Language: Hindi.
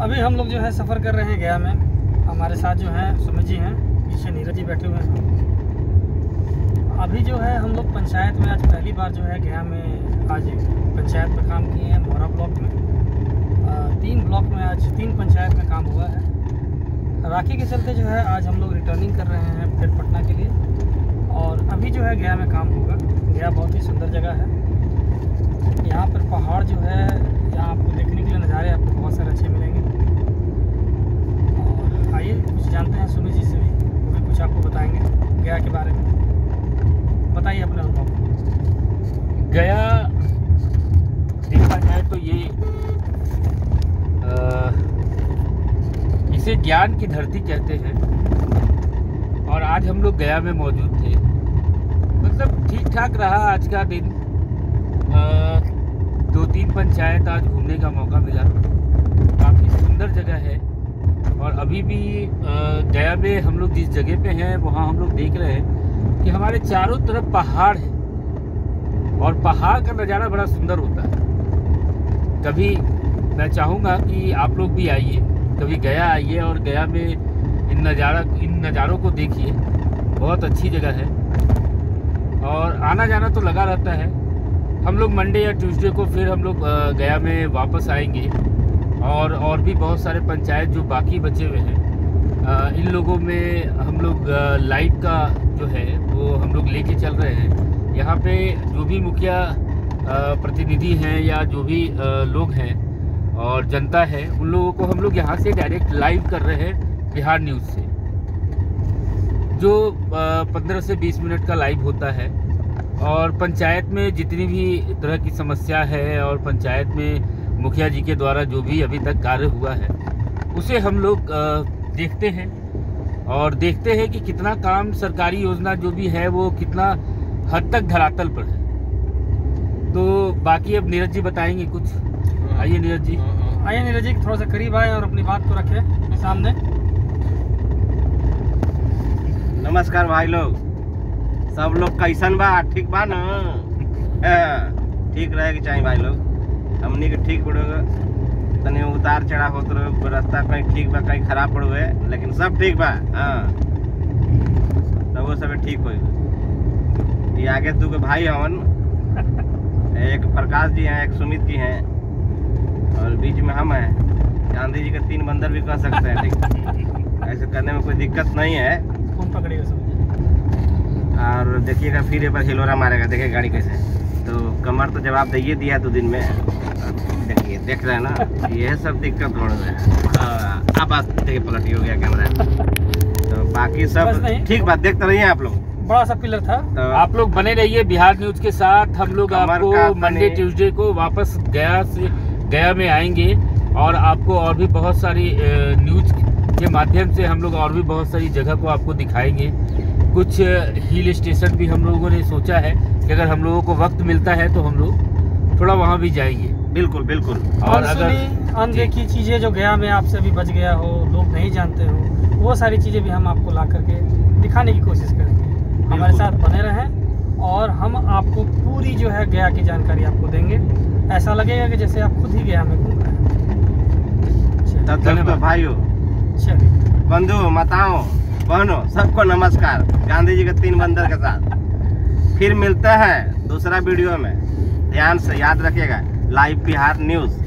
अभी हम लोग जो है सफ़र कर रहे हैं गया में। हमारे साथ जो हैं सुमित जी हैं, पीछे नीरज जी बैठे हुए हैं। अभी जो है हम लोग पंचायत में आज पहली बार जो है गया में आज पंचायत में काम किए हैं मोहरा ब्लॉक में। तीन ब्लॉक में आज तीन पंचायत में काम हुआ है। राखी के चलते जो है आज हम लोग रिटर्निंग कर रहे हैं फिर पटना के लिए। और अभी जो है गया में काम होगा। गया बहुत ही सुंदर जगह है यहाँ पर पहाड़ जो है यहाँ आपको देखने के लिए नज़ारे आपको बहुत सारे अच्छे मिलेंगे और आइए कुछ जानते हैं सुमित जी से भी वो भी कुछ आपको बताएँगे गया के बारे में। बताइए अपने अनुभव। गया देखा जाए तो ये अ, इसे ज्ञान की धरती कहते हैं। और आज हम लोग गया में मौजूद थे। मतलब ठीक ठाक रहा आज का दिन। अ, दो तीन पंचायत आज घूमने का मौका मिला। काफ़ी सुंदर जगह है। और अभी भी गया में हम लोग जिस जगह पे हैं, वहाँ हम लोग देख रहे हैं कि हमारे चारों तरफ़ पहाड़ है। और पहाड़ का नज़ारा बड़ा सुंदर होता है। कभी मैं चाहूँगा कि आप लोग भी आइए। कभी गया आइए और गया में इन नज़ारा, इन नज़ारों को देखिए। बहुत अच्छी जगह है। और आना जाना तो लगा रहता है। हम लोग मंडे या ट्यूसडे को फिर हम लोग गया में वापस आएँगे। और भी बहुत सारे पंचायत जो बाकी बचे हुए हैं। इन लोगों में हम लोग लाइव का जो है, वो हम लोग लेके चल रहे हैं। यहाँ पे जो भी मुखिया प्रतिनिधि हैं या जो भी लोग हैं और जनता है, उन लोगों को हम लोग यहाँ से डायरेक्ट लाइव कर रहे हैं बिहार न्यूज़ से। जो पंद्रह से बीस मिनट का लाइव होता है और पंचायत में जितनी भी तरह की समस्या है और पंचायत में मुखिया जी के द्वारा जो भी अभी तक कार्य हुआ है उसे हम लोग देखते हैं और देखते हैं कि कितना काम सरकारी योजना जो भी है वो कितना हद तक धरातल पर है। तो बाकी अब नीरज जी बताएँगे कुछ। आइए नीरज जी। आइए नीरज जी थोड़ा सा करीब आए और अपनी बात को रखें सामने। नमस्कार भाई लोग। सब लोग कैसन बा? ठीक बा न? हाँ, ठीक रहे के चाहिए भाई लोग। हमनी के ठीक पड़ोगे तनी उतार चढ़ा होत रहे रास्ता कहीं ठीक बा कहीं खराब पड़ोगे लेकिन सब ठीक बा। हाँ। तो वो सब ठीक होई। ये आगे दू के भाई हवन एक प्रकाश जी हैं एक सुमित जी हैं और बीच में हम हैं। गांधी जी के तीन बंदर भी कह सकते हैं ठीक? ऐसे करने में कोई दिक्कत नहीं है। और देखिएगा फिर एक बार हिलोरा मारेगा देखिए गाड़ी कैसे। तो कमर तो जवाब दे दिया दो दिन में। देखिए देख रहे हैं ना यह सब दिक्कत हो रहा है। हाँ, अब बात देखिए पलटी हो गया कैमरा तो बाकी सब ठीक बात देखते रहिए आप लोग। बड़ा सा पिलर था। तो आप लोग बने रहिए बिहार न्यूज़ के साथ। हम लोग आपको मंडे ट्यूसडे को वापस गया से गया में आएँगे और आपको और भी बहुत सारी न्यूज़ के माध्यम से हम लोग और भी बहुत सारी जगह को आपको दिखाएँगे। कुछ हिल स्टेशन भी हम लोगों ने सोचा है कि अगर हम लोगों को वक्त मिलता है तो हम लोग थोड़ा वहाँ भी जाएँगे। बिल्कुल बिल्कुल। और अगर अनदेखी चीज़ें जो गया में आपसे भी बच गया हो लोग नहीं जानते हो वो सारी चीज़ें भी हम आपको ला करके दिखाने की कोशिश करेंगे। हमारे साथ बने रहें और हम आपको पूरी जो है गया की जानकारी आपको देंगे। ऐसा लगेगा कि जैसे आप खुद ही गया में घूम रहे हैं। तब तक धन्यवाद। तो भाइयों। चलिए। बंधु माताओं बहनों सबको नमस्कार। गांधी जी के तीन बंदर के साथ। फिर मिलते हैं दूसरा वीडियो में। ध्यान से याद रखिएगा। Live Bihar news.